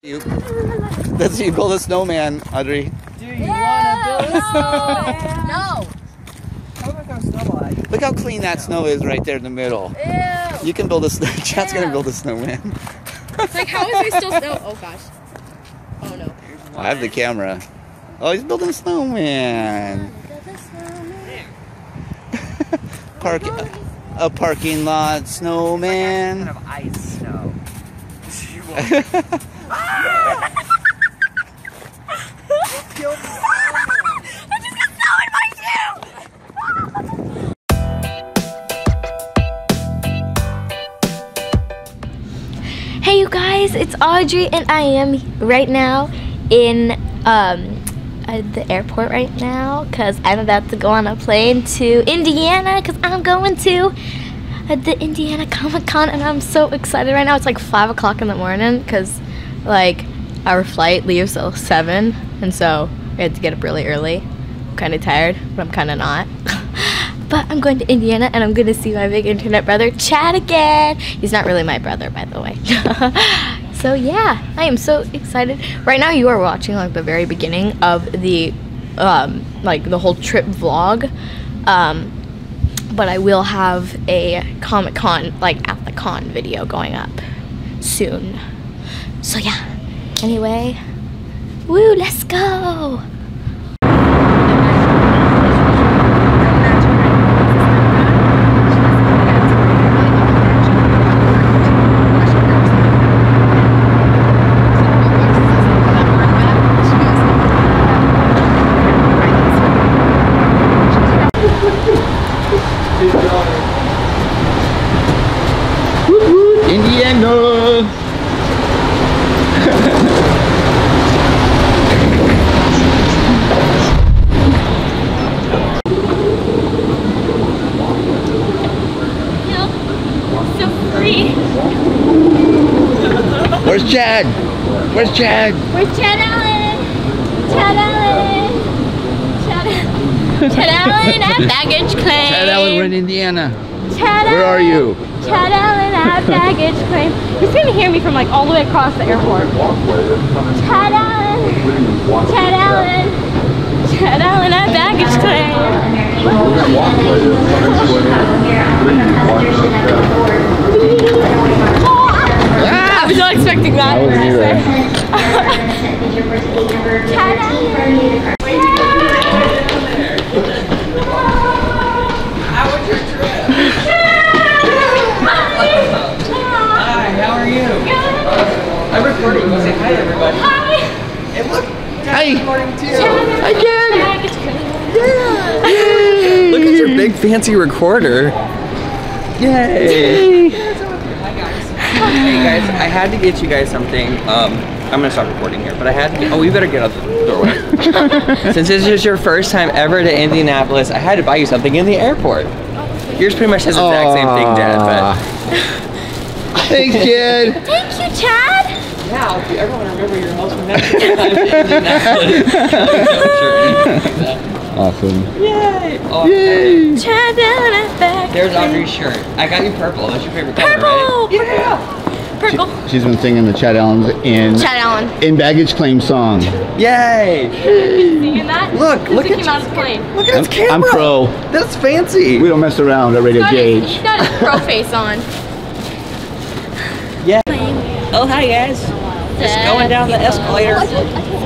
You, that's you build a snowman, Audrey. Do you wanna build a snowman? No. How about go snowball? Look how clean that snow is right there in the middle. Ew. You can build a snow. Chad's gonna build a snowman. It's like, how is there still snow? Oh gosh. Oh no. I have the camera. Oh, he's building a snowman. Park oh, a parking lot snowman. Kind of ice snow. Hey you guys, it's Audrey and I am right now in um, uh, the airport right now because I'm about to go on a plane to Indiana because I'm going to uh, the Indiana Comic Con and I'm so excited right now. It's like 5 o'clock in the morning because like our flight leaves at 7 and so we had to get up really early. I'm kind of tired, but I'm kind of not. But I'm going to Indiana and I'm going to see my big internet brother, Chad, again. He's not really my brother, by the way. so, yeah, I am so excited. Right now, you are watching like the very beginning of the, um, like the whole trip vlog. Um, but I will have a Comic Con, like at the con video going up soon. So, yeah. Anyway, woo, let's go. Indiana. So free. Where's Chad? Where's Chad? Where's Chad Alan? Chad Alan. Chad, Chad Alan at baggage claim. Chad Alan, we're in Indiana. Chad Where are you? Chad Alan at baggage claim. He's gonna hear me from like all the way across the airport. Chad Alan. Chad Alan. Chad Alan at baggage claim. I was not expecting that. I wasn't either. Hi, how are you? I'm recording. You say hi, everybody. Hi. And look, Hi. recording too. Hi, Chad. Baggage. Look at your big fancy recorder. Yay! Hi guys. Hey guys, I had to get you guys something. Um, I'm gonna stop recording here, but I had to get. Oh, we better get out the doorway. Since this is your first time ever to Indianapolis, I had to buy you something in the airport. Yours pretty much says the exact same thing, Dad. But Thanks, Chad. Thank you, Chad. yeah, if you ever want to remember your most memorable time in Indianapolis. Sure, anything like that. Awesome. Yay! Oh, Yay. Chad Alan at baggage There's. Audrey's shirt. I got you purple. That's your favorite color, Purple. right? Yeah. Purple. She's been singing the Chad Alan's in Chad Alan. in baggage claim song. Yay! Singing that? Look, look at him out of the plane. Look at his I'm- camera. I'm pro. That's fancy. We don't mess around at Radio Got his, Gauge. he's got his pro face on. Yeah. Oh, hi guys. Just going down the escalator.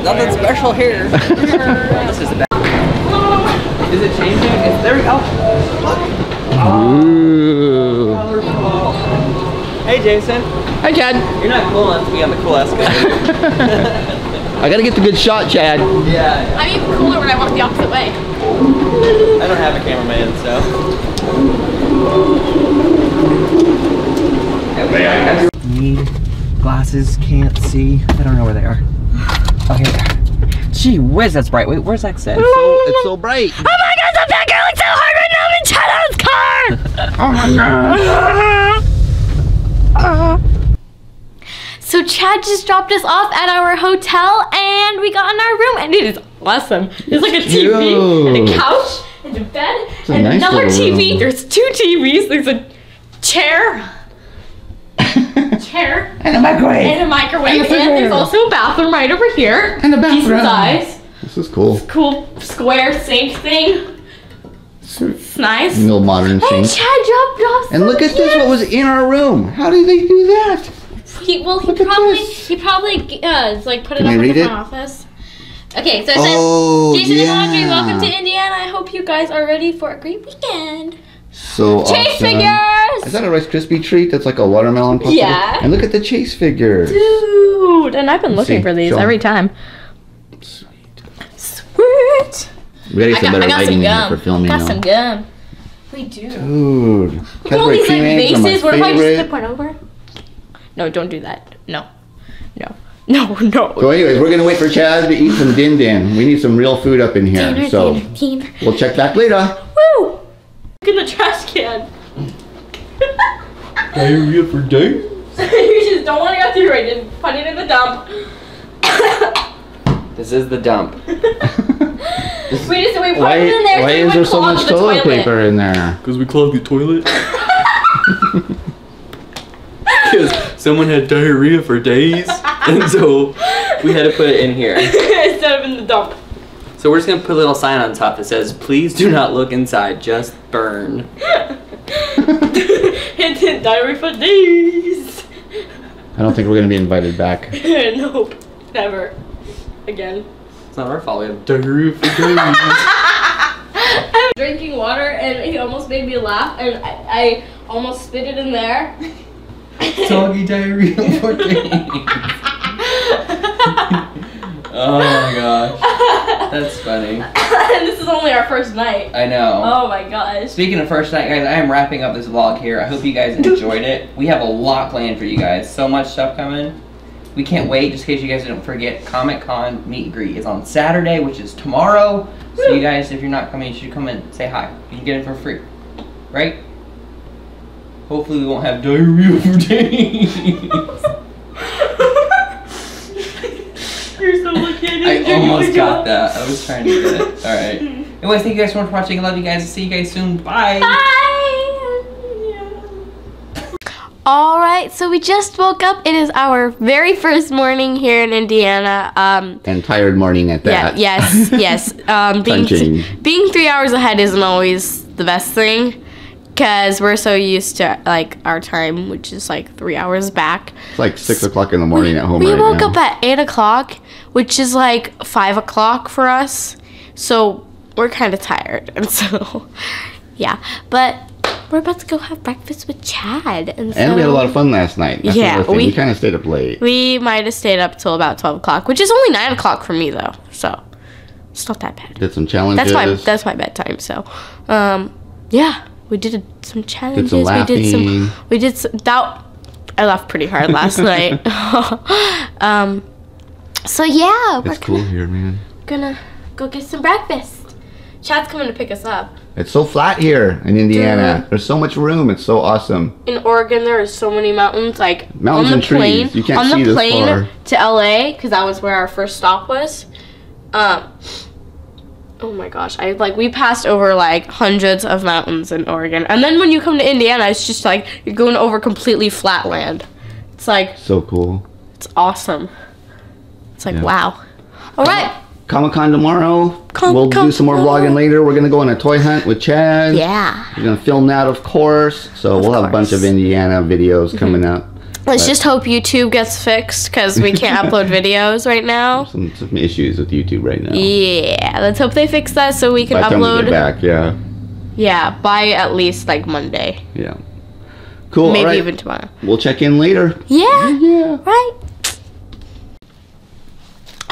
Nothing special here. this is the best. Is it changing? It's, there we go. Ooh. Hey, Jason. Hi, Chad. You're not cool enough to be on the cool escalator. I gotta get the good shot, Chad. yeah. I'm even cooler when I walk the opposite way. I don't have a cameraman, so. Need glasses, can't see. I don't know where they are. Oh, here they are. Gee whiz, that's bright. Wait, where's accent? So, it's so bright. Oh Oh my god. So Chad just dropped us off at our hotel and we got in our room and it is awesome. There's like a TV Yo. and a couch and a bed a and nice another TV. room. There's two TVs. There's a chair. chair And a microwave. and a microwave. And a And, there's also a bathroom right over here. And a Decent size. This is cool. Cool square sink thing. It's nice. Little modern Hey, thing. Chad dropped off. And look at this, what was in our room. How did they do that? He, well, he Look probably he probably uh, like put it Can up I in the it? front office. Okay, so it says Oh, Jason yeah. and Audrey, welcome to Indiana. I hope you guys are ready for a great weekend. So Chase awesome. figures! Is that a Rice Krispie treat that's like a watermelon popsicle? Yeah. And look at the Chase figures. Dude, and I've been Let's looking see. for these Show every time. Sweet. Sweet. We gotta get I some got, better I got lighting some here gum. for filming got some gum. We do. Dude. Look at all these like cream eggs are my vases. What if I just favorite. flip one over? No, don't do that. No. No. No, no. So anyways, we're gonna wait for Chad to eat some din din. We need some real food up in here. Dinner, so dinner, dinner. we'll check back later. Woo! Look in the trash can. Diarrhea for days. you just don't want to go through it. Just put it in the dump. This is the dump. we just we put Why, it in there. why so it is would there so much the toilet paper in there? Because we clogged the toilet. Because someone had diarrhea for days, and so we had to put it in here. Instead of in the dump. So we're just gonna put a little sign on top that says, "Please do not look inside, just burn." it did diary for days. I don't think we're gonna be invited back. nope. Never. Again. It's not our fault. We have diarrhea for days. I was drinking water and he almost made me laugh and I, I almost spit it in there. Soggy diarrhea for days. oh my gosh, that's funny. and this is only our first night. I know. Oh my gosh. Speaking of first night, guys, I am wrapping up this vlog here. I hope you guys enjoyed it. We have a lot planned for you guys. So much stuff coming. We can't wait. Just in case you guys don't forget, Comic Con meet and greet is on Saturday, which is tomorrow. So you guys, if you're not coming, you should come and say hi. You can get it for free, right? Hopefully, we won't have diarrhea for days. You're so lucky. I almost got that. I was trying to get it. All right. Anyways, thank you guys so much for watching. I love you guys. See you guys soon. Bye. All right, so we just woke up. It is our very first morning here in Indiana. Um, And tired morning at yeah, that. yes, yes. Um, being being three hours ahead isn't always the best thing, because we're so used to like our time, which is like three hours back. It's like six o'clock in the morning at home We right woke now. up at eight o'clock, which is like five o'clock for us. So we're kind of tired, and so yeah. But we're about to go have breakfast with Chad, and so and we had a lot of fun last night. That's Yeah, we- we kind of stayed up late. We might have stayed up till about twelve o'clock, which is only nine o'clock for me though. So it's not that bad. Did some challenges. That's my that's my bedtime. So, um, yeah, we did some challenges. we did some. We did some. That I laughed pretty hard last night. um, so yeah, It's cool here, man. gonna go get some breakfast. Chad's coming to pick us up. It's so flat here in Indiana. Dude. There's so much room. It's so awesome. In Oregon, there are so many mountains. Like Mountains on the and trees. You can't on see the this plane far. to LA, because that was where our first stop was. Um. Oh my gosh! I like we passed over like hundreds of mountains in Oregon, and then when you come to Indiana, it's just like you're going over completely flat land. It's like So cool. it's awesome. It's like Yeah. wow. All right. Comic Con tomorrow. Com- we'll do some more vlogging later. We're gonna go on a toy hunt with Chad. Yeah. We're gonna film that, of course. So we'll have a bunch. Of Indiana videos mm-hmm. coming up. Let's But- just hope YouTube gets fixed because we can't upload videos right now. Some, some issues with YouTube right now. Yeah, let's hope they fix that so we can By time we upload. back, yeah, Yeah, by at least like Monday, yeah. Cool. maybe right. even tomorrow. We'll check in later. Yeah, Yeah. right.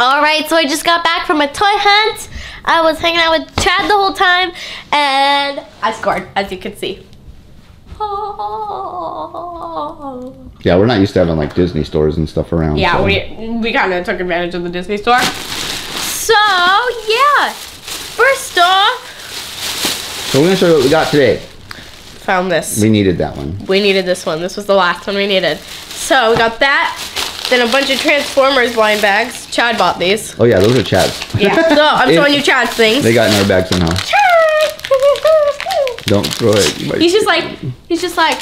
All right, so I just got back from a toy hunt. I was hanging out with Chad the whole time, and I scored, as you can see. Oh. Yeah, we're not used to having like Disney stores and stuff around. Yeah, so- we we kind of took advantage of the Disney store. So yeah, first off, So we're gonna show you what we got today. found this. We needed that one. We needed this one. This was the last one we needed. So we got that. Then a bunch of Transformers blind bags. Chad bought these. Oh yeah, those are Chad's. Yeah. So I'm showing you Chad's things. They got in our bag somehow. Chad! Don't throw it. He's just like he's just like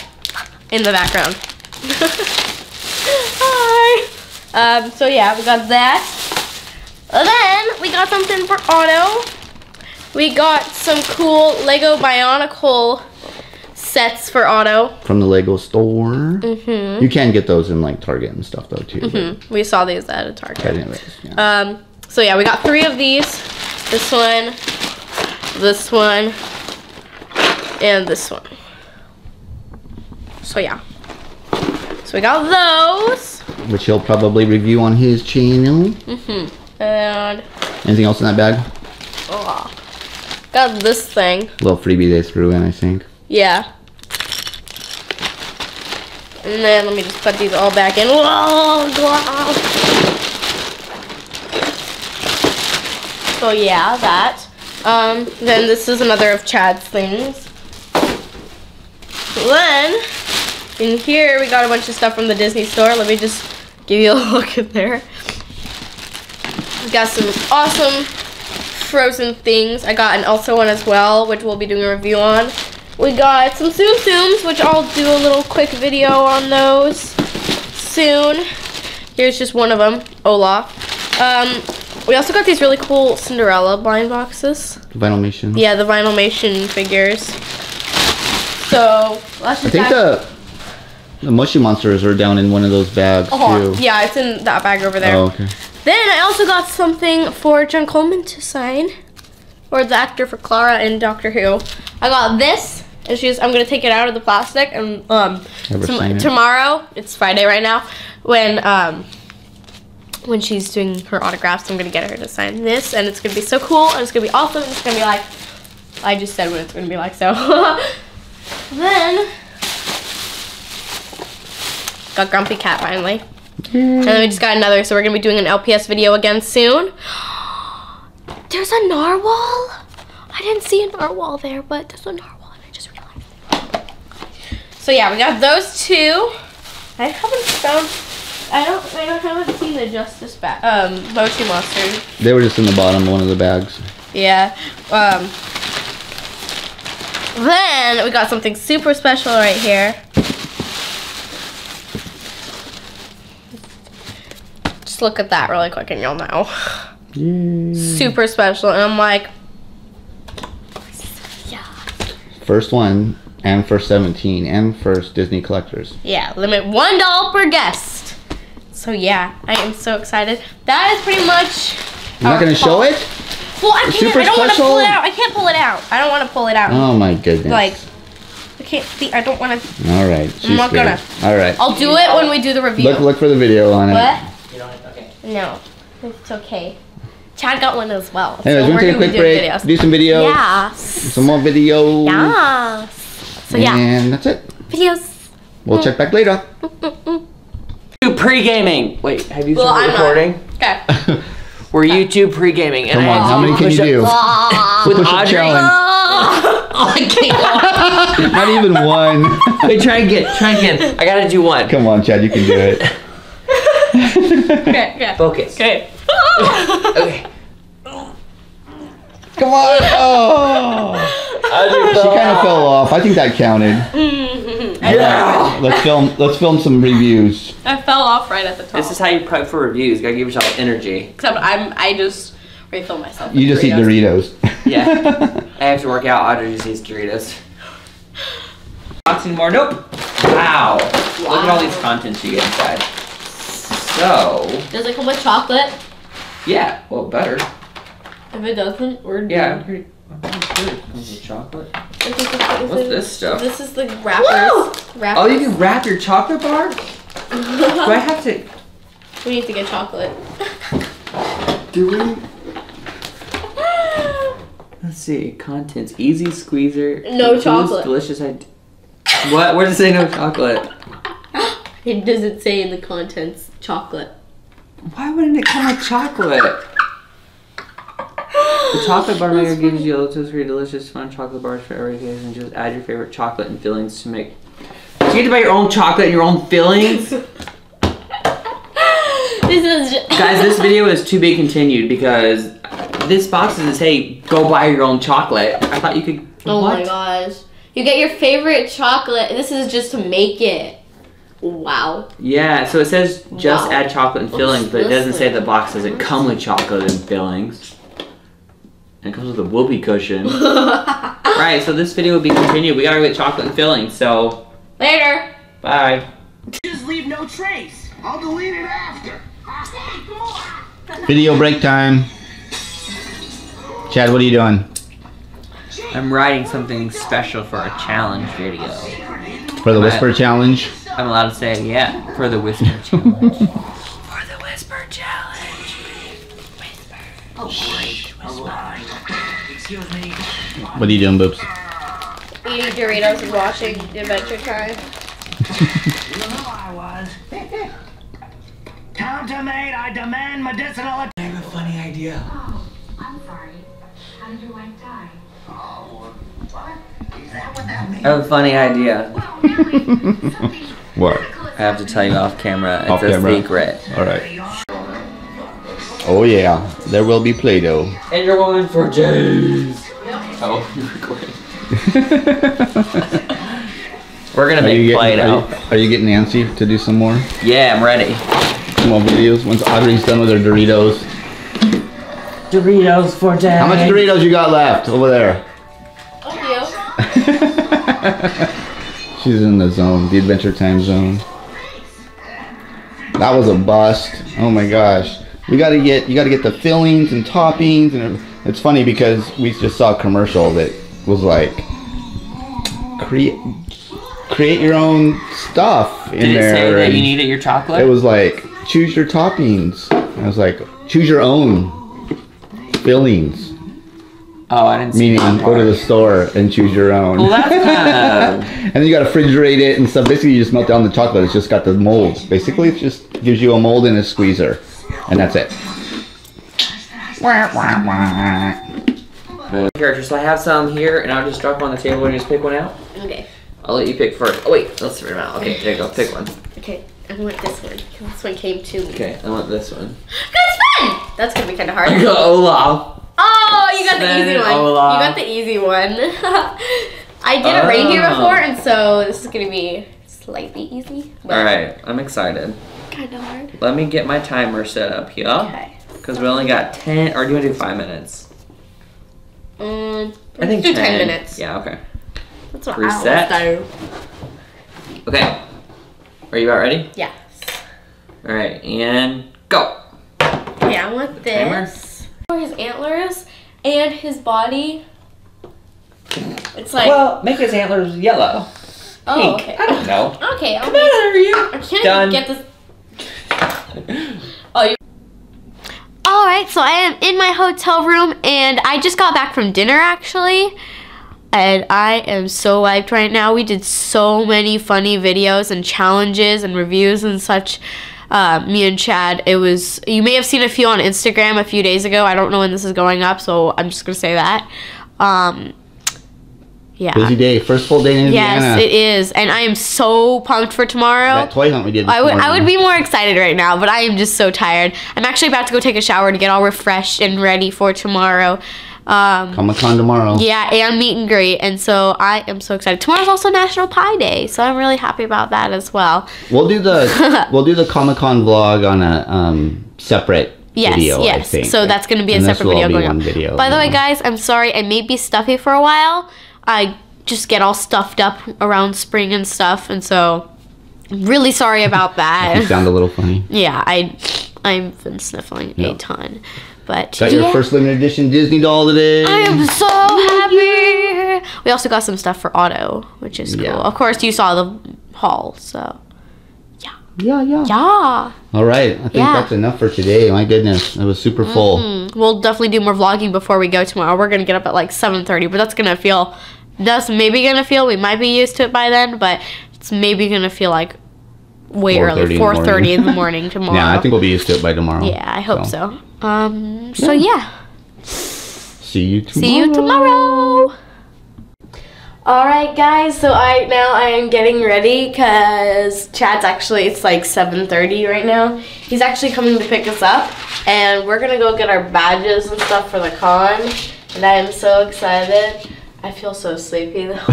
in the background. Bye. Um, so yeah, we got that. Then we got something for Otto. We got some cool Lego Bionicle sets for Auto From the Lego store. Mm-hmm. You can get those in like Target and stuff though too. Mm-hmm. We saw these at a Target. anyways, yeah. Um, so yeah, we got three of these. This one, this one, and this one. So yeah. So we got those. Which he'll probably review on his channel. Mm-hmm. And Anything else in that bag? oh, got this thing. A little freebie they threw in, I think. Yeah. And then let me just put these all back in. Whoa. So yeah, that. Um, then this is another of Chad's things. Then in here we got a bunch of stuff from the Disney store. Let me just give you a look in there. We got some awesome frozen things. I got an Elsa one as well, which we'll be doing a review on. We got some Tsum Tsums, which I'll do a little quick video on those soon. Here's just one of them, Olaf. Um, we also got these really cool Cinderella blind boxes. Vinylmation. Yeah, the Vinylmation figures. So, let's I think the the Moshi Monsters are down in one of those bags Oh, too. yeah, it's in that bag over there. Oh, okay. Then I also got something for Jenna Coleman to sign, or the actor for Clara in Doctor Who. I got this, and she's. I'm gonna take it out of the plastic, and um, tom- tomorrow. It's Friday right now. When um, when she's doing her autographs, I'm gonna get her to sign this, and it's gonna be so cool, and it's gonna be awesome. And it's gonna be like, I just said what it's gonna be like. So then got Grumpy Cat finally. And then we just got another, so we're gonna be doing an LPS video again soon. There's a narwhal. I didn't see a narwhal there, but there's a narwhal, and I just realized. So yeah, we got those two. I haven't found. I don't. I don't haven't seen the Justice ba- um Moshi Monster. They were just in the bottom of one of the bags. Yeah. Um. Then we got something super special right here. Just look at that really quick and you'll know. Yay. Super special. And I'm like, yeah. First one and for 17 and first Disney collectors. Yeah, limit one doll per guest. So yeah, I am so excited. That is pretty much. You're not gonna show it? Well, I can't. super I don't want to pull it out. I can't pull it out. I don't want to pull it out. Oh my goodness. Like, I can't see. I don't want to. All right. She's not scared. All right. I'll do it when we do the review. Look, look for the video on it. What? You don't, okay. No, it's okay. Chad got one as well. Anyways, so we're gonna take a quick be doing break, videos. do some videos, Yeah. some more videos, Yes. So yeah, and that's it. videos. We'll check back later. Do pre-gaming. Wait, have you Well, started I'm not. recording? Okay. We're YouTube pre-gaming. Come I on, had how many can you do? With Push-up Audrey. challenge. Oh, I can't. Not even one. Wait, try again. Try again. I gotta do one. Come on, Chad, you can do it. Okay. Okay. Focus. Okay. Okay. Come on. Oh. Audrey She kind of fell off. I think that counted. Mm-hmm. Yeah. Let's film. Let's film some reviews. I fell off right at the top. This is how you prep for reviews. You gotta give yourself energy. Except I'm. I just refill myself. You with just eat Doritos. Yeah. I have to work out. Audrey just eats Doritos. Boxing more? Nope. Wow. wow. Look at all these contents you get inside. So, Does it come with chocolate? yeah. Well, better. If it doesn't, we're Yeah. I'm pretty, I'm pretty sure it comes chocolate. What's What's this stuff? This is the wrappers. Wrappers. Oh, you can wrap your chocolate bar? Do I have to? we need to get chocolate. Do we? Let's see. Contents. Easy squeezer. No Foods, chocolate. Delicious. id- What? Where does it say no chocolate? It doesn't say in the contents chocolate. Why wouldn't it come with chocolate? The chocolate bar maker gives you a little free delicious fun chocolate bars for every occasion. Just add your favorite chocolate and fillings to make. Do you get to buy your own chocolate and your own fillings? This is Guys, this video is to be continued because this box doesn't go buy your own chocolate. I thought you could. Oh what? my gosh. You get your favorite chocolate. This is just to make it. Wow. Yeah, so it says just Wow. add chocolate and fillings, but it doesn't say the box doesn't come with chocolate and fillings. And it comes with a whoopee cushion. right, so this video will be continued. We gotta get chocolate and fillings, so Later. bye. Just leave no trace. I'll delete it after. Video break time. Chad, what are you doing? I'm writing something special for a challenge video. For the Whisper Challenge? I'm allowed to say it, yeah, for the whisper challenge. for the whisper challenge. Excuse me. What are you doing, Boobs? Eating Doritos and watching Adventure Time. You know I was. Countermate, I demand medicinal. I have a funny idea. Oh, I'm sorry. How did your wife die? Oh, what? Is that what that means? I have a funny idea. Well, really, something What? I have to tell you off camera. It's Off a camera. secret. Alright. Oh yeah, there will be Play-Doh. And you're going for Jays. Oh, you're recording. We're gonna Are you, make getting, are, Play-Doh. you, are you getting Nancy to do some more? Yeah, I'm ready. Some more videos? Once Audrey's done with her Doritos. Doritos for Jays. How much Doritos you got left over there? Oh, She's in the zone, the Adventure Time zone. That was a bust. Oh my gosh. We gotta get you gotta get the fillings and toppings and it's funny because we just saw a commercial that was like create create your own stuff in Did it say that you needed your chocolate? it was like choose your toppings. I was like choose your own fillings. oh, I didn't see Meaning go to the store and choose your own. Well, that's kind of. And then you gotta refrigerate it and stuff. Basically, you just melt down the chocolate. It's just got the mold. Basically, it just gives you a mold and a squeezer, and that's it. Wah, wah, wah. Here, so I have some here, and I'll just drop on the table and just pick one out. okay. I'll let you pick first. Oh wait, let's figure them out. Okay, there you go. Pick one. Okay. I want this one. This one came to me. Okay, I want this one. That's fun! That's gonna be kind of hard. I got Olaf. Oh, you got the easy one. Olaf. You got the easy one. I did a reindeer Oh. before, and so this is gonna be slightly easy. All right, I'm excited. Kind of hard. Let me get my timer set up here. Okay. Because we only got 10, or do you want to do 5 minutes? Um, I think do 10. 10 minutes. Yeah, okay. That's what Reset. I. Okay. Are you about ready? Yeah. All right, and go. Okay, I want timer? this. For his antlers and his body. It's like. Well, make his antlers yellow. oh, Pink. okay. I don't know. Okay, I'll Come make, on, are you? I can't Done. get this. Oh, you. All right, so I am in my hotel room and I just got back from dinner actually. And I am so wiped right now. We did so many funny videos and challenges and reviews and such. Uh, me and Chad, it was, you may have seen a few on Instagram a few days ago. I don't know when this is going up, so I'm just going to say that. Um, yeah. Busy day, first full day in Indiana. Yes, it is. And I am so pumped for tomorrow. That toy hunt we did. I would I would be more excited right now, but I am just so tired. I'm actually about to go take a shower to get all refreshed and ready for tomorrow. Um, Comic Con tomorrow. yeah, and meet and greet, and so I am so excited. Tomorrow's also National Pie Day, so I'm really happy about that as well. We'll do the we'll do the Comic Con vlog on a um, separate Yes, video. I yes. So that's going to be a And separate video going on. Video, By the way, guys, I'm sorry I may be stuffy for a while. I just get all stuffed up around spring and stuff, and so I'm really sorry about that. You that. sound a little funny. yeah, I I've been sniffling Yeah. a ton, but Got your yeah. first limited edition Disney doll today. I am so happy. We also got some stuff for Otto, which is cool. Yeah. Of course, you saw the haul, so yeah, yeah. yeah. Yeah. All right, I think Yeah. that's enough for today. My goodness, it was super full. Mm, We'll definitely do more vlogging before we go tomorrow. We're gonna get up at like 7:30, but that's gonna feel. That's maybe gonna feel. We might be used to it by then, but it's maybe gonna feel like way 4:30 early, the 4:30 in the morning tomorrow. Yeah, I think we'll be used to it by tomorrow. Yeah, I hope so. Um. So yeah. See you tomorrow. See you tomorrow. All right, guys. So I now I am getting ready because Chad's actually it's like 7:30 right now. He's actually coming to pick us up, and we're gonna go get our badges and stuff for the con. And I am so excited. I feel so sleepy though.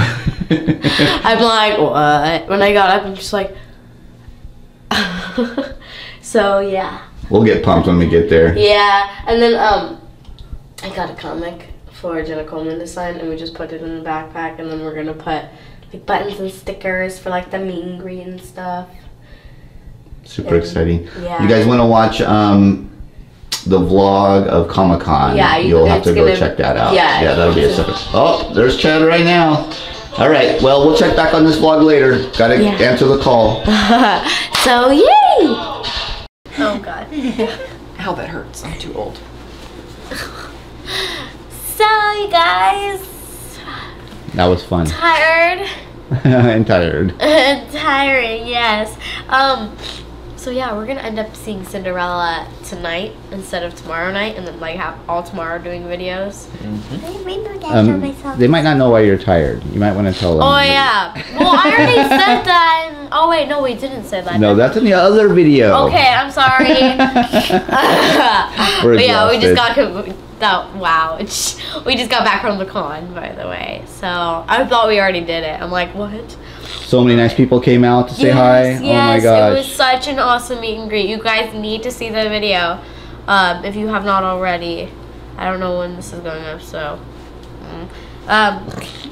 I'm like, what? When I got up, I'm just like, so yeah. We'll get pumped when we get there. Yeah, and then um, I got a comic for Jenna Coleman to sign, and we just put it in the backpack, and then we're gonna put like buttons and stickers for like the mean green stuff. Super exciting. Yeah. You guys want to watch um, the vlog of Comic Con? Yeah, you- you'll have to go gonna- check that out. yeah. yeah, that'll be a separate. Oh, there's Chad right now. All right, well, we'll check back on this vlog later. Got to Yeah. answer the call. so yay! Oh god. How that hurts. I'm too old. So you guys, That was fun tired? and tired. And tiring, yes. Um, so yeah, we're gonna end up seeing Cinderella tonight instead of tomorrow night, and then like have all tomorrow doing videos. I made no guess Um, they might not know why you're tired. You might want to tell them. Oh yeah. Well, I already said that. And, oh wait, no, we didn't say that. No, that's in the other video. Okay, I'm sorry. We're but yeah, we just got that. Wow, we just got back from the con, by the way. So I thought we already did it. I'm like, what? So many nice people came out to say hi. Yes, oh my gosh. It was such an awesome meet and greet. You guys need to see the video um, if you have not already. I don't know when this is going up, so. mm. Um,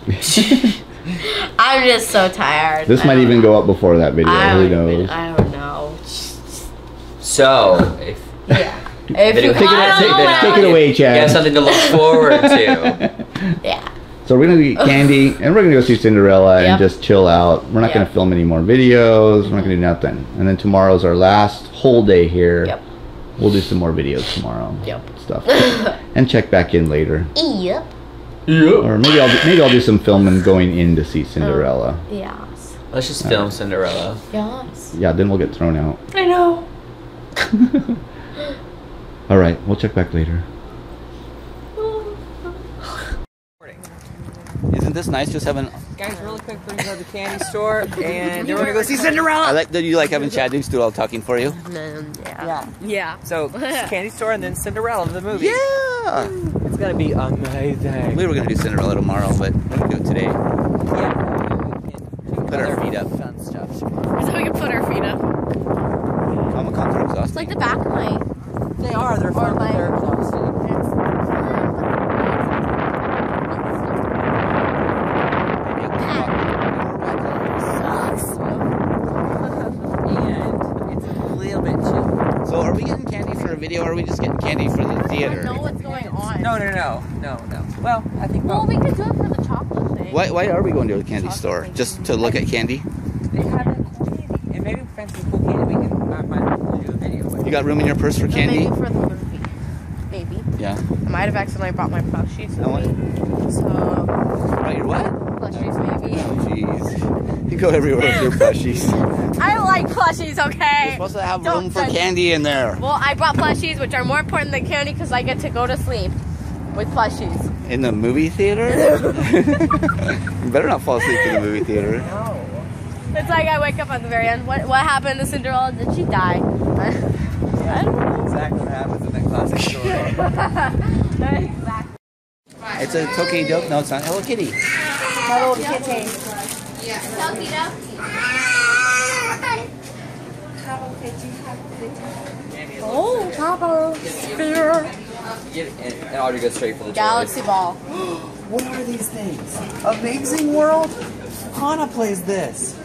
I'm just so tired. this I might even know. go up before that video. I Who don't, even, knows? I don't know. So, if Yeah. If you Take it- take it- when Take it was- away, you Chad. have something to look forward to. Yeah. So we're gonna eat candy and we're gonna go see Cinderella and just chill out. We're not gonna film any more videos. We're not gonna do nothing. And then tomorrow's our last whole day here. Yep. We'll do some more videos tomorrow. Yep. Stuff. and check back in later. Yep. Yep. Or maybe I'll do, maybe I'll do some filming going in to see uh, Cinderella. Yes. Let's just film Cinderella. Yes. Yeah, then we'll get thrown out. I know. All right, we'll check back later. Isn't this nice just having Guys, really quick, we're gonna go to the candy store and then we're gonna go see Cinderella. I like that you like having Chad do all talking for you. Yeah. Yeah. So, candy store and then Cinderella, the movie. Yeah. It's gonna be amazing. We were gonna do Cinderella tomorrow, but we're gonna do it today. Yeah. We can Put our feet up. Fun stuff. So we can put our feet up. I'm a comfort exhausted. It's like the back of my. They are. They're fun. like- They're exhausting. And it's a little bit chill. So are we getting candy for a video or are we just getting candy for the theater? what's going on. No, no, no, no, no. Well, I think Well, both. we could do it for the chocolate thing. Why, why are we going to a candy store? Just to look at candy? They have a cool candy. And maybe find some cool candy we can uh, find to do a video with. You got room in your purse for candy? Maybe for the movie. Maybe. Yeah. I might have accidentally brought my plushies I want- with me. So, Right, your what? plushies maybe. Jeez. You go everywhere with your plushies. I like plushies, okay? You're okay? supposed to have Don't room for judge. candy in there. Well, I brought plushies, which are more important than candy because I get to go to sleep with plushies. In the movie theater? you better not fall asleep in the movie theater. No. It's like I wake up at the very end. What what happened to Cinderella? Did she die? I don't know. Exactly what happens in that classic story. Exactly. It's a Tokyo joke. No, it's not Hello Kitty. Hello Kitty. Oh, Papa. It, and, and Audrey goes straight for the Galaxy Ball. What are these things? Amazing World? Hana plays this.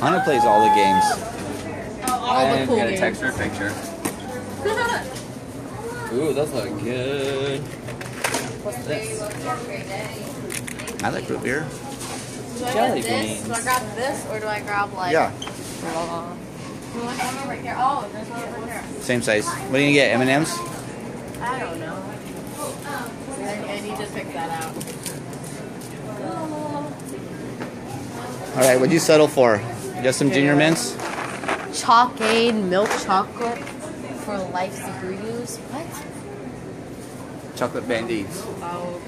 Anna plays all the games. Oh, I'm cool gonna games. text her a picture. Ooh, those look good. What's this? I like root beer. Do I Jelly get this? beans. Do I grab this or do I grab like? Yeah, Uh, you want one over here? Oh, there's one over here. same size. What are you gonna get? M and M's? I don't know. I, I need to pick that out. All right, what'd you settle for? You got some Junior Mints? Chalkade milk chocolate for life's brews. What? Chocolate Bandies.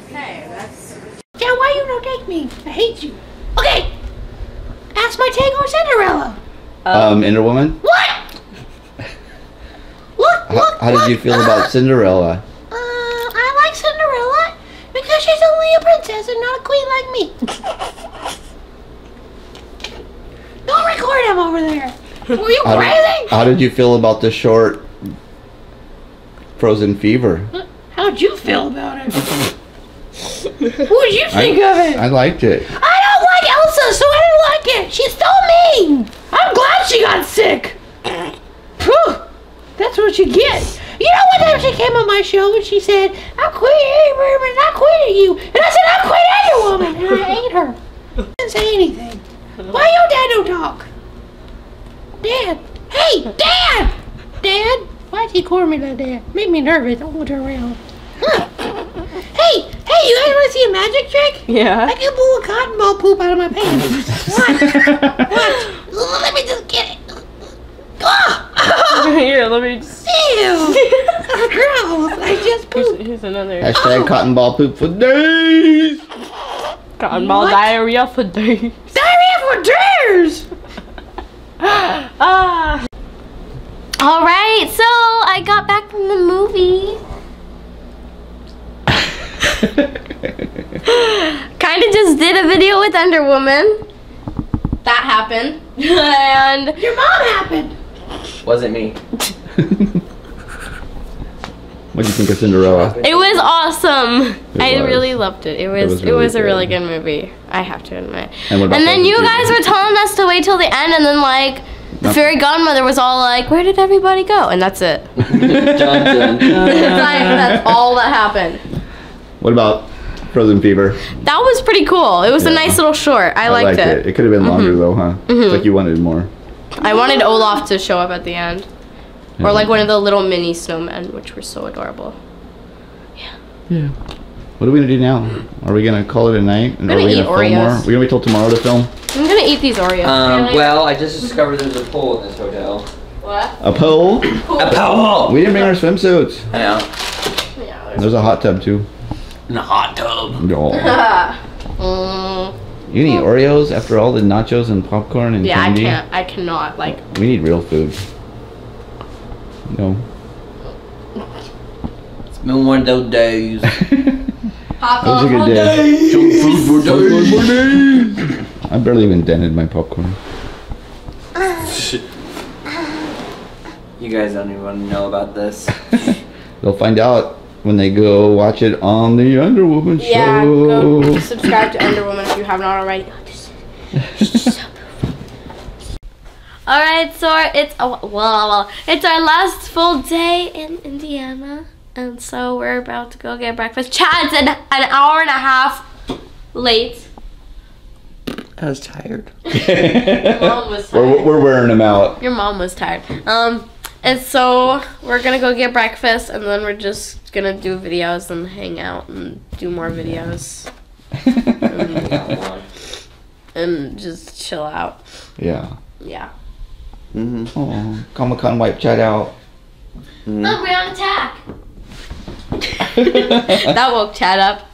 Okay, that's. Yeah, why you don't take me? I hate you. Okay, ask my take on Cinderella. Um, Enderwoman. What? Look, How, look, how did look. you feel about Cinderella? Uh, I like Cinderella because she's only a princess and not a queen like me. Don't record him over there. Were you How crazy? did, how did you feel about the short Frozen Fever? How'd you feel about it? What did you think of it? I liked it. I don't like Elsa, so I didn't like it. She's so mean. I'm glad she got sick. Phew. That's what you get. You know what time she came on my show and she said, I quit Abrams, I quit you. And I said, I quit Wonder Woman. And I hate her. I didn't say anything. Why your dad don't talk? Dad. Hey, Dad. Dad. Why'd he call me like that? Make me nervous. I want to turn around. Hey, hey, you guys want to see a magic trick? Yeah. I can pull a cotton ball poop out of my pants. What? what? Let me just get it. Ah! Here, let me just. Ew! Gross! I just pooped. Here's another Hashtag cotton ball poop for days. cotton ball What? diarrhea for days. Diarrhea for days! Ah. All right, so I got back from the movie. Kind of just did a video with Enderwoman. That happened. and Your mom happened. Wasn't me. What do you think of Cinderella? it was awesome. It I was. really loved it. It was was it was, a really good. good movie. I have to admit. And And then you guys were telling us to wait till the end, and then like the No. fairy godmother was all like, "Where did everybody go?" And that's it. dun, dun, dun. That's all that happened. What about Frozen Fever? That was pretty cool. It was a nice little short. I, liked, it. Mm-hmm. It could have been longer though, huh? It's like you wanted more. I wanted Olaf to show up at the end. Yeah. Or like one of the little mini snowmen, which were so adorable. Yeah. Yeah. What are we gonna do now? Are we gonna call it a night? And We're are we gonna gonna film more? Oreos. We gonna wait till tomorrow to film? I'm gonna eat these Oreos. Um, well, I just discovered there's a pool in this hotel. what? A pool? A pool! We didn't bring our swimsuits. I know. Yeah. There's a hot tub too. In a hot tub. No. Mm, You need Oreos after all the nachos and popcorn and yeah, I can't. I cannot. Like, We need real food. No. It's been one of those days. pop That was a good day. Junk food for days. I barely even dented my popcorn. You guys don't even know about this. They'll find out when they go watch it on the Enderwoman show. Yeah, go subscribe to Enderwoman if you have not already. All right, so it's oh, well, well, it's our last full day in Indiana, and so we're about to go get breakfast. Chad's an, an hour and a half late. I was tired. Your mom was tired. we're, we're wearing them out. Your mom was tired. Um, and so we're gonna go get breakfast, and then we're just gonna do videos and hang out and do more videos and just chill out. yeah. Yeah. Mm-hmm. Oh, Comic Con wiped Chad out. Look, we're on attack. that woke Chad up.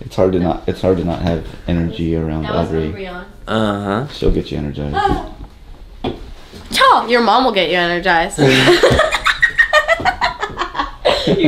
It's hard to not. It's hard to not have energy around That was Audrey. Rion. Uh huh. She'll get you energized. Oh, your mom will get you energized. you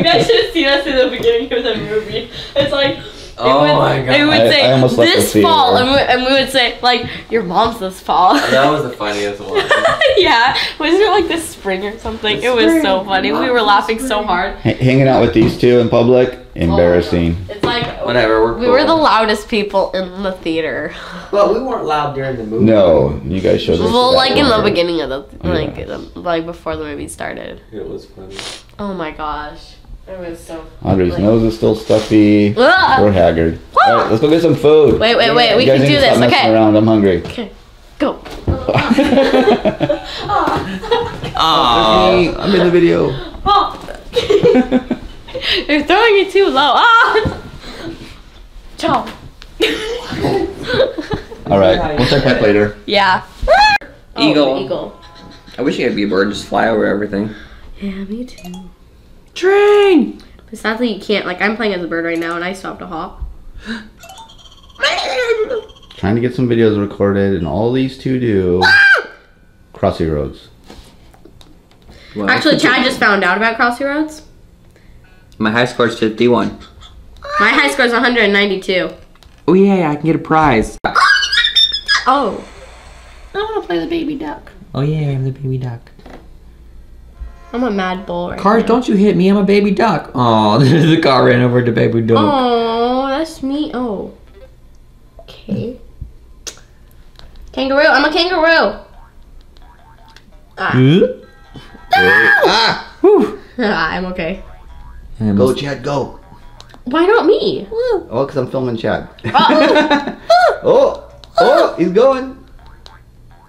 guys should have seen us in the beginning of the movie. It's like. It Oh would, my God. It would I- say I almost left this fall, and we, and we would say like your mom's this fall. That was the funniest one. yeah, wasn't it like this spring or something? it was so funny. We were laughing so hard. H- hanging out with these two in public, oh, embarrassing. It's like Whatever, we're we were the loudest people in the theater. Well, we weren't loud during the movie. No, you guys showed us. Well, that like in the beginning of the Oh, like yeah. the, like before the movie started. It was funny. Oh my gosh, it was so. Audrey's like- nose is still stuffy. Ugh. We're haggard. All right, let's go get some food. Wait, wait, wait. You We guys can need do to stop this. messing Okay. around. I'm hungry. Okay. Go. Oh. I'm in the video. You're throwing it too low. Ah. Ciao. All right, we'll check back later. Yeah. Eagle. Oh, eagle. I wish you could be a bird and just fly over everything. Yeah, me too. Train! But sadly, you can't. Like I'm playing as a bird right now, and I stopped to hop. Trying to get some videos recorded, and all these two do. Ah! Crossy Roads. Well, Actually, Chad just found out about Crossy Roads. My high score is 51. My high score is 192. Oh, yeah, I can get a prize. Oh. I want to play the baby duck. Oh yeah, I'm the baby duck. I'm a mad bull right Cars, now. don't you hit me, I'm a baby duck. Oh, the car ran over the baby duck. Oh, that's me. Oh. Okay. Kangaroo. I'm a kangaroo. Huh? Ah! I'm okay. And Go, Chad, go. Why not me? Oh, because I'm filming Chad. Uh-oh. oh, oh, he's going.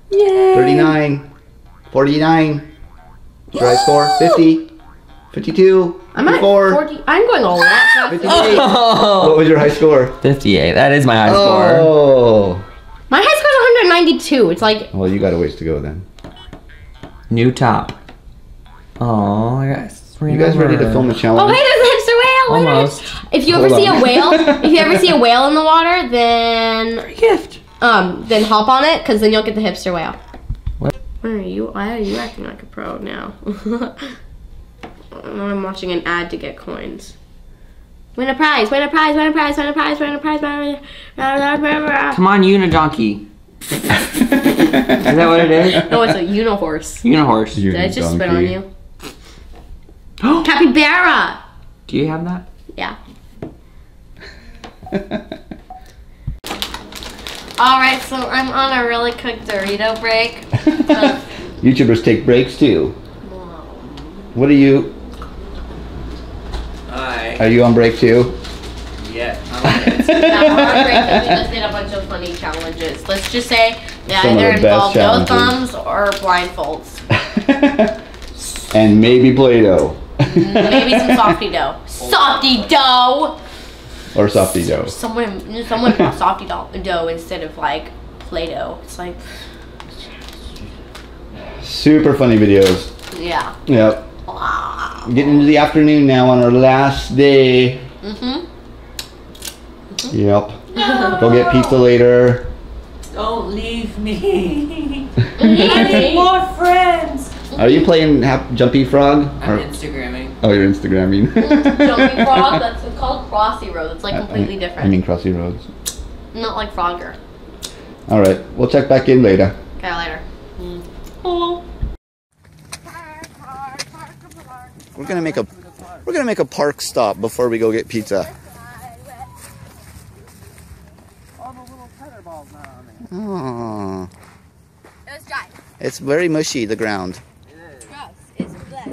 Yay. 39, 49. Try score 50, 52, I'm at 40. I'm going all that fast. 58. Oh. What was your high score? 58. That is my high score. Oh. My high score is 192. It's like, Well, you got a ways to go then. New top. Oh, I got You guys ready to film a oh, challenge? hey, there's a hipster whale. Look at it. Almost. If you ever Hold see on. a whale, if you ever see a whale in the water, then Gift. um, then hop on it, cause then you'll get the hipster whale. What? Where are you? Why are you acting like a pro now? I'm watching an ad to get coins. Win a prize! Win a prize! Win a prize! Win a prize! Win a prize! Win a prize! Come on, Unidonkey. is that what it is? No, it's a unihorse. Unihorse. Did I just spit on Donkey. you? Capybara! Do you have that? Yeah. Alright, so I'm on a really quick Dorito break. YouTubers take breaks too. What are you? Hi. Are you on break too? Yeah. now we're on break just did a bunch of funny challenges. Let's just say they Some either the involve no thumbs or blindfolds. and maybe Play-Doh Maybe some Softee Dough. Softee Dough! or Softee Dough. Someone someone brought Softee Dough, dough instead of like Play-Doh. It's like, Super funny videos. yeah. Yep. Wow. Getting into the afternoon now on our last day. Mm-hmm. Yep. Go get pizza later. Don't leave me. Easy. More friends. Are you playing Jumpy Frog? I'm Or- Instagramming. oh, you're Instagramming. Jumping frog, that's called Crossy Road. It's like completely I, different. I mean Crossy Roads. Not like Frogger. All right, we'll check back in later. Okay, later. We're gonna make a we're gonna make a park stop before we go get pizza. Oh, It was dry. it's very mushy the ground. Gross. It's black.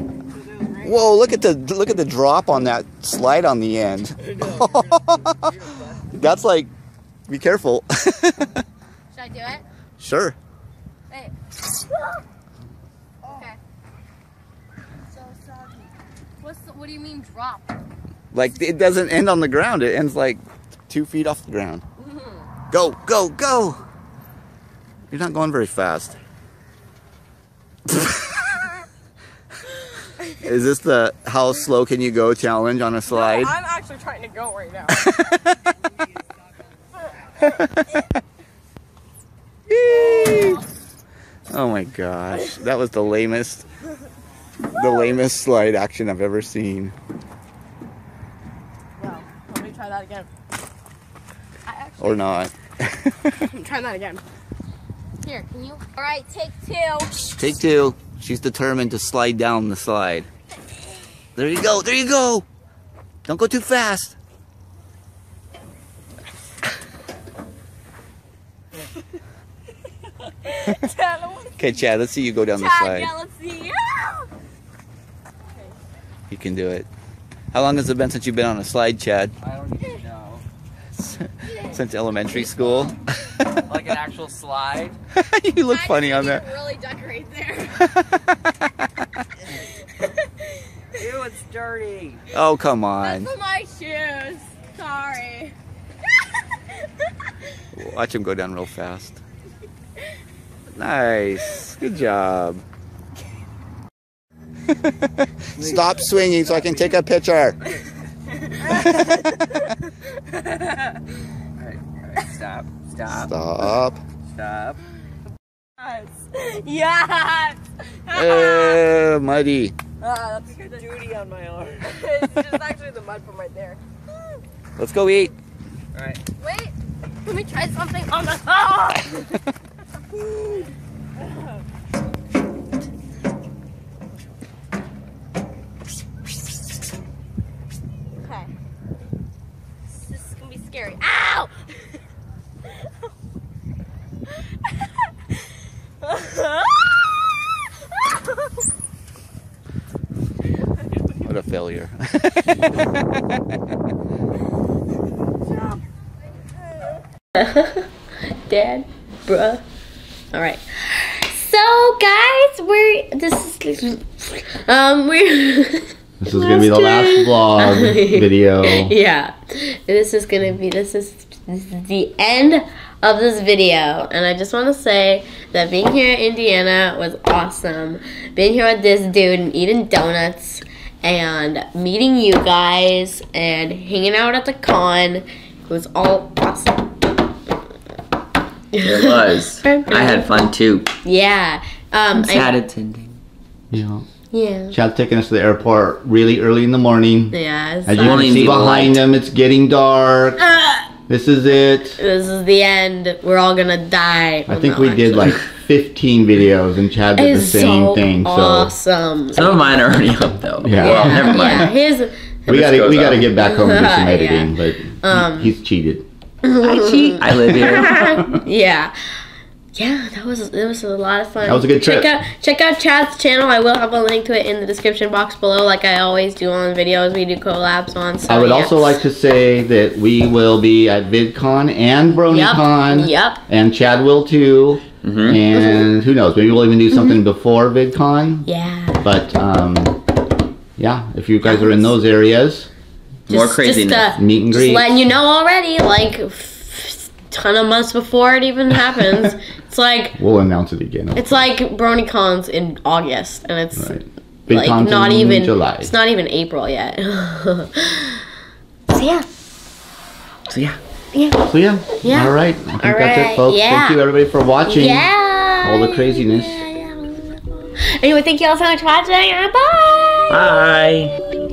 Whoa! Look at the look at the drop on that slide on the end. That's like, be careful. Should I do it? sure. Wait. Okay. So soggy. What's the, what do you mean drop? Like it doesn't end on the ground. It ends like two feet off the ground. Mm-hmm. Go, go, go! You're not going very fast. Is this the how slow can you go challenge on a slide? I'm actually trying to go right now. Yay! Oh my gosh, that was the lamest, the lamest slide action I've ever seen. Wow. Let me try that again. Or not. Try that again. Here, can you? All right, take two. Take two. She's determined to slide down the slide. There you go. There you go. Don't go too fast. Okay, Chad, let's see you go down the slide. Yeah, let's see. You can do it. How long has it been since you've been on a slide, Chad? I don't even know. Since elementary school? Like an actual slide. you look funny on that. Really decorate there. Ew, it's dirty. Oh, come on. For my shoes. Sorry. Watch him go down real fast. Nice. Good job. Stop swinging so I can take a picture. Stop. Stop. Stop. Stop. Yes. Yes. Uh, muddy. Ah, that's the duty on my arm. it's just actually the mud from right there. Let's go eat. Alright. Wait. Let me try something on the. Oh! food. Okay. This is gonna be scary. Ow! what a failure. Dad, bruh. All right. So guys, we're this is um we're This is gonna be the last vlog video. yeah. This is gonna be this is this is the end of this video, and I just want to say that being here in Indiana was awesome. Being here with this dude and eating donuts and meeting you guys and hanging out at the con was all awesome. It was. I had fun too. Yeah. Um. I- Sad attending. Yeah. yeah. Chad's taking us to the airport really early in the morning. Yeah. As you so- can Morning see behind delight. them, it's getting dark. Ah, This is it. this is the end. We're all gonna die. I think we did like 15 videos and Chad did the same so thing. So awesome. Some of mine are already up though. Yeah. Well, never Yeah, mind. his we gotta goes we gotta get back home and do some Yeah. editing, but Um, he's cheated. I cheat. I live here. yeah. Yeah, that was it was a lot of fun. That was a good check trip. out check out Chad's channel. I will have a link to it in the description box below, like I always do on videos we do collabs on. So I would yeah. also like to say that we will be at VidCon and BronyCon. Yep. And Chad will too. Mhm. And who knows? Maybe we'll even do something before VidCon. Yeah. But um, yeah, if you guys are in those areas, More Just- craziness. Just, uh, meet and just greet. letting you know already, like f- ton of months before it even happens. it's like We'll announce it again. it's like BronyCon's in August, and it's right. like VidCon's not in even July. It's not even April yet. so yeah, So yeah. yeah, So yeah. Yeah. All right. I think All that's right, it, folks. yeah. Thank you everybody for watching. yeah. All the craziness. Yeah, yeah. Anyway, thank you all so much for watching. Bye. Bye.